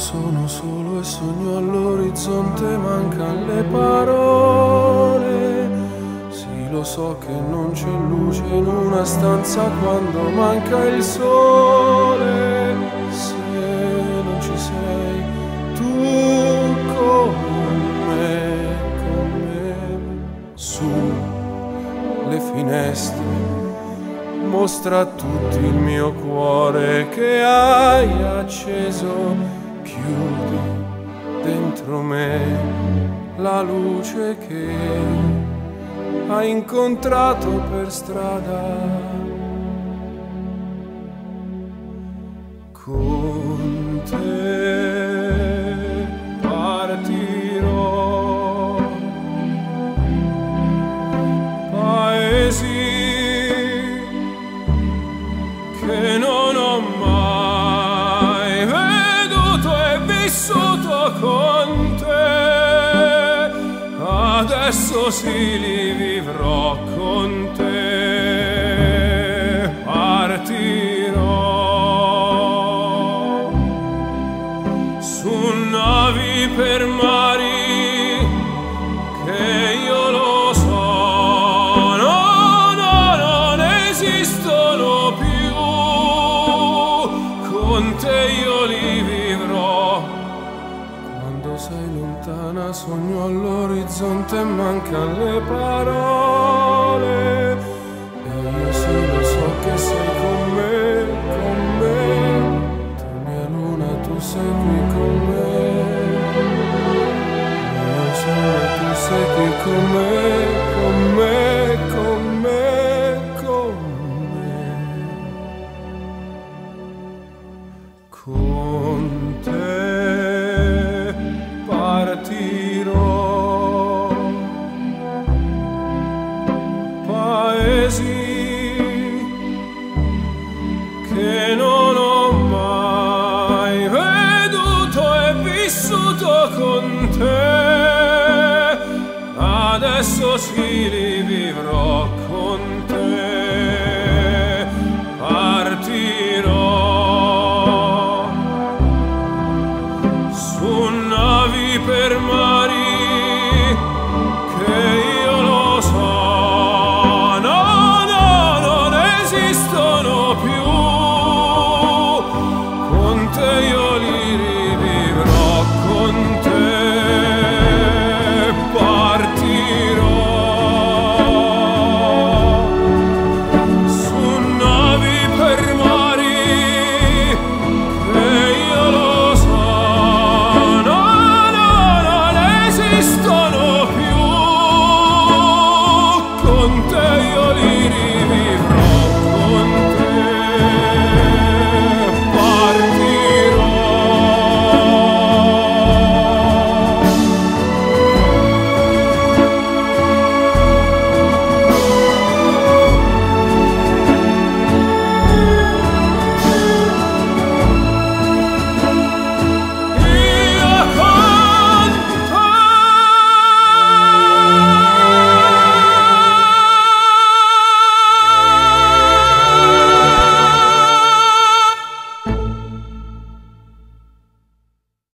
Sono solo e sogno all'orizzonte, mancano le parole. Sì, lo so che non c'è luce in una stanza quando manca il sole. Se non ci sei tu con me, con me, su le finestre mostra a tutti il mio cuore che hai acceso chiudi dentro me la luce che hai incontrato per strada. Con Adesso sì li vivrò con te. Partirò su navi per mari che io lo so. No, no, non esistono più. Con te io li sei lontana sogno all'orizzonte mancano le parole. E io sì lo so che sei con me, con me. Tu mia luna, tu sei qui con me. Mio sole, tu sei qui con me, con me, con me, con me. Con te adesso sì li vivrò con te. Partirò su navi per mari che io lo so, no, no, non esistono più. Con te io